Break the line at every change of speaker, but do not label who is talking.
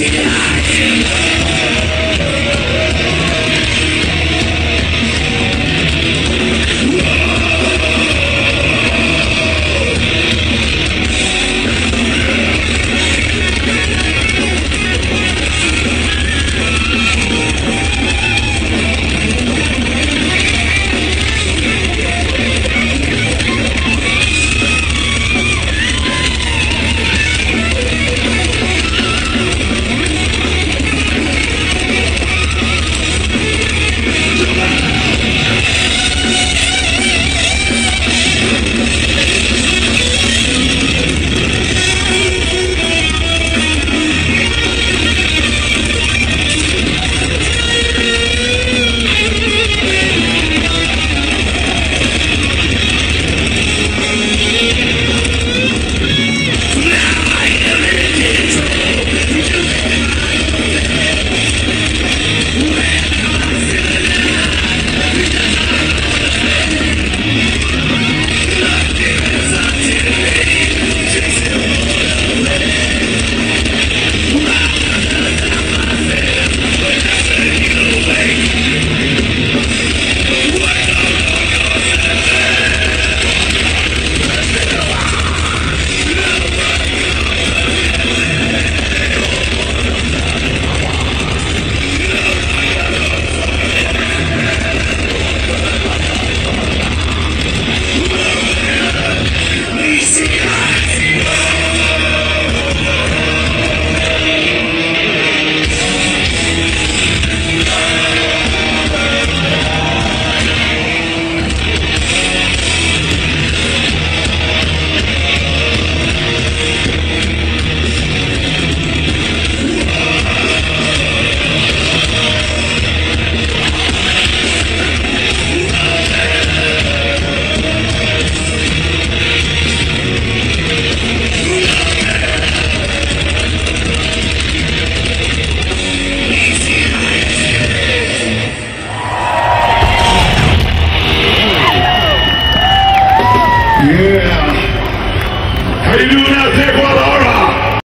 Yeah.